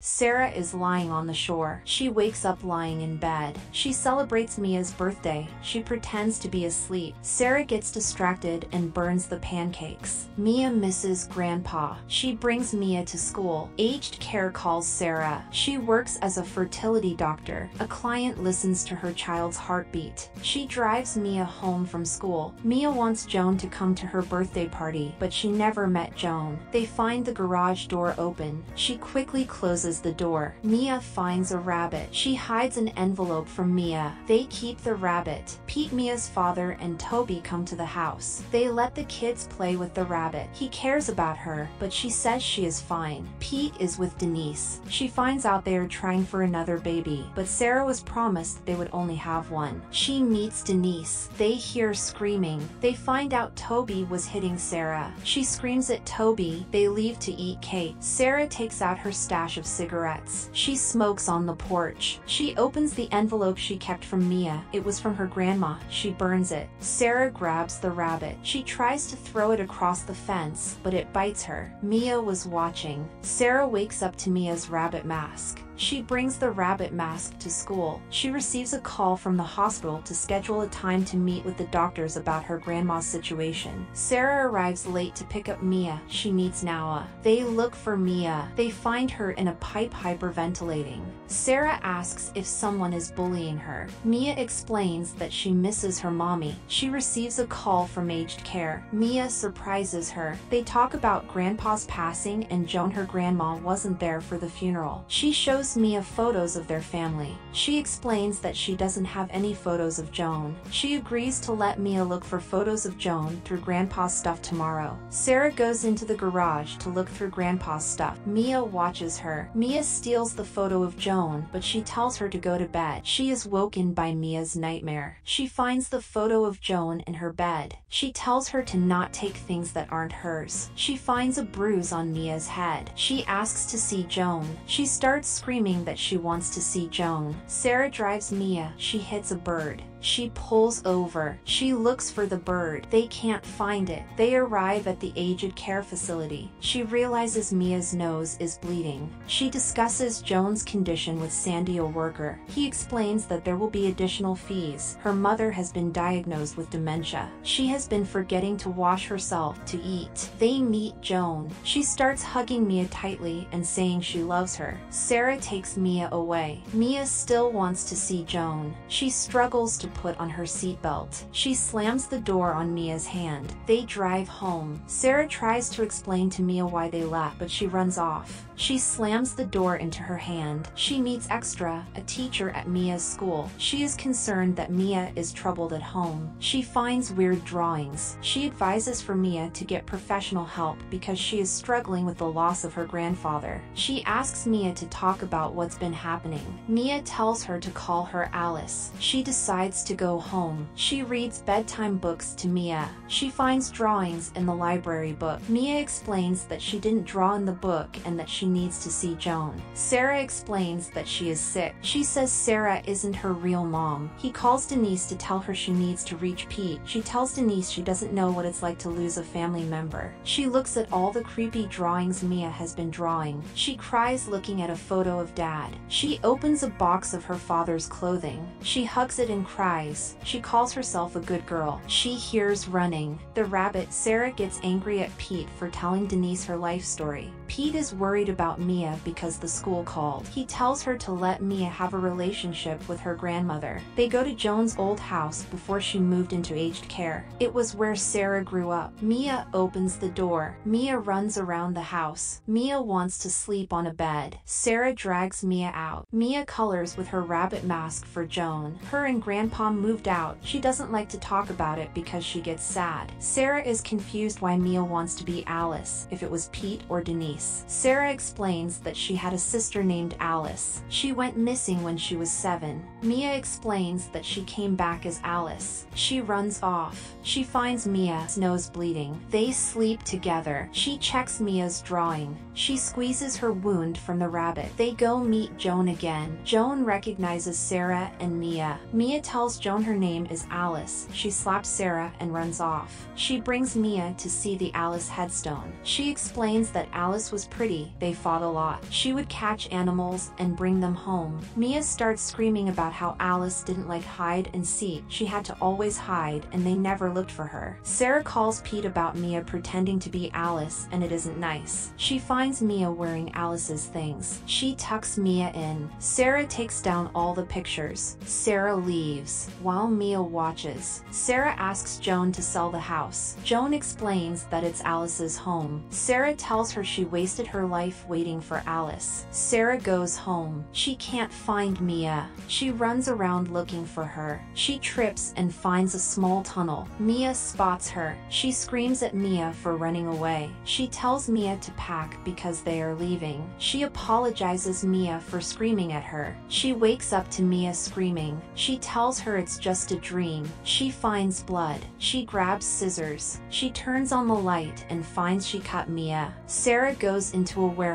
Sarah is lying on the shore. She wakes up lying in bed. She celebrates Mia's birthday. She pretends to be asleep. Sarah gets distracted and burns the pancakes. Mia misses Grandpa. She brings Mia to school. Aged care calls Sarah. She works as a fertility doctor. A client listens to her child's heartbeat. She drives Mia home from school. Mia wants Joan to come to her birthday party, but she never met Joan. They find the garage door open. She quickly closes the door. Mia finds a rabbit. She hides an envelope from Mia. They keep the rabbit. Pete, Mia's father, and Toby come to the house. They let the kids play with the rabbit. He cares about her, but she says she is fine. Pete is with Denise. She finds out they are trying for another baby, but Sarah was promised they would only have one. She meets Denise. They hear screaming. They find out Toby was hitting Sarah. She screams at Toby. They leave to eat cake. Sarah takes out her stash of cigarettes. She smokes on the porch. She opens the envelope she kept from Mia. It was from her grandma. She burns it. Sarah grabs the rabbit. She tries to throw it across the fence, but it bites her. Mia was watching. Sarah wakes up to Mia's rabbit mask. She brings the rabbit mask to school. She receives a call from the hospital to schedule a time to meet with the doctors about her grandma's situation. Sarah arrives late to pick up Mia. She meets Nawa. They look for Mia. They find her in a pipe hyperventilating. Sarah asks if someone is bullying her. Mia explains that she misses her mommy. She receives a call from aged care. Mia surprises her. They talk about grandpa's passing and Joan her grandma wasn't there for the funeral. She shows Mia photos of their family. She explains that she doesn't have any photos of Joan. She agrees to let Mia look for photos of Joan through grandpa's stuff tomorrow. Sarah goes into the garage to look through grandpa's stuff. Mia watches her. Mia steals the photo of Joan, but she tells her to go to bed. She is woken by Mia's nightmare. She finds the photo of Joan in her bed. She tells her to not take things that aren't hers. She finds a bruise on Mia's head. She asks to see Joan. She starts screaming that she wants to see Joan. Sarah drives Mia. She hits a bird. She pulls over. She looks for the bird. They can't find it. They arrive at the aged care facility. She realizes Mia's nose is bleeding. She discusses Joan's condition with Sandy, a worker. He explains that there will be additional fees. Her mother has been diagnosed with dementia. She has been forgetting to wash herself to eat. They meet Joan. She starts hugging Mia tightly and saying she loves her. Sarah takes Mia away. Mia still wants to see Joan. She struggles to put on her seatbelt. She slams the door on Mia's hand. They drive home. Sarah tries to explain to Mia why they left, but she runs off. She slams the door into her hand. She meets Extra, a teacher at Mia's school. She is concerned that Mia is troubled at home. She finds weird drawings. She advises for Mia to get professional help because she is struggling with the loss of her grandfather. She asks Mia to talk about what's been happening. Mia tells her to call her Alice. She decides to go home. She reads bedtime books to Mia. She finds drawings in the library book. Mia explains that she didn't draw in the book and that she needs to see Joan. Sarah explains that she is sick. She says Sarah isn't her real mom. He calls Denise to tell her she needs to reach Pete. She tells Denise she doesn't know what it's like to lose a family member. She looks at all the creepy drawings Mia has been drawing. She cries looking at a photo of dad. She opens a box of her father's clothing. She hugs it and cries. She calls herself a good girl. She hears running. The rabbit, Sarah gets angry at Pete for telling Denise her life story. Pete is worried about Mia because the school called. He tells her to let Mia have a relationship with her grandmother. They go to Joan's old house before she moved into aged care. It was where Sarah grew up. Mia opens the door. Mia runs around the house. Mia wants to sleep on a bed. Sarah drags Mia out. Mia colors with her rabbit mask for Joan. Her and Grandpa moved out. She doesn't like to talk about it because she gets sad. Sarah is confused why Mia wants to be Alice, if it was Pete or Denise. Sarah explains that she had a sister named Alice. She went missing when she was seven. Mia explains that she came back as Alice. She runs off. She finds Mia's nose bleeding. They sleep together. She checks Mia's drawing. She squeezes her wound from the rabbit. They go meet Joan again. Joan recognizes Sarah and Mia. Mia tells Joan her name is Alice. She slaps Sarah and runs off. She brings Mia to see the Alice headstone. She explains that Alice was pretty, they fought a lot. She would catch animals and bring them home. Mia starts screaming about how Alice didn't like hide and seek. She had to always hide and they never looked for her. Sarah calls Pete about Mia pretending to be Alice and it isn't nice. She finds Mia wearing Alice's things. She tucks Mia in. Sarah takes down all the pictures. Sarah leaves. While Mia watches, Sarah asks Joan to sell the house. Joan explains that it's Alice's home. Sarah tells her she wasted her life waiting for Alice. Sarah goes home. She can't find Mia. She runs around looking for her. She trips and finds a small tunnel. Mia spots her. She screams at Mia for running away. She tells Mia to pack because they are leaving. She apologizes Mia for screaming at her. She wakes up to Mia screaming. She tells her it's just a dream. She finds blood. She grabs scissors. She turns on the light and finds she cut Mia. Sarah goes into a warehouse.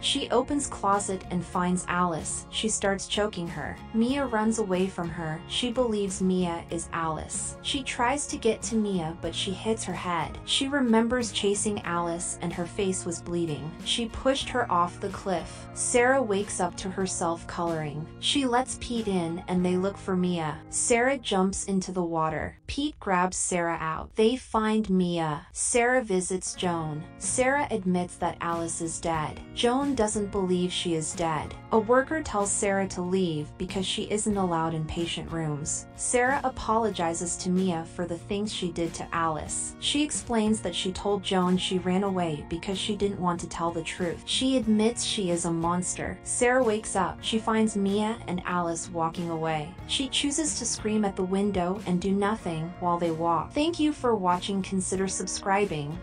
She opens closet and finds Alice. She starts choking her. Mia runs away from her. She believes Mia is Alice. She tries to get to Mia but she hits her head. She remembers chasing Alice and her face was bleeding. She pushed her off the cliff. Sarah wakes up to herself coloring. She lets Pete in and they look for Mia. Sarah jumps into the water. Pete grabs Sarah out. They find Mia. Sarah visits Joan. Sarah admits that Alice is dead. Joan doesn't believe she is dead. A worker tells Sarah to leave because she isn't allowed in patient rooms. Sarah apologizes to Mia for the things she did to Alice. She explains that she told Joan she ran away because she didn't want to tell the truth. She admits she is a monster. Sarah wakes up. She finds Mia and Alice walking away. She chooses to scream at the window and do nothing while they walk. Thank you for watching. Consider subscribing.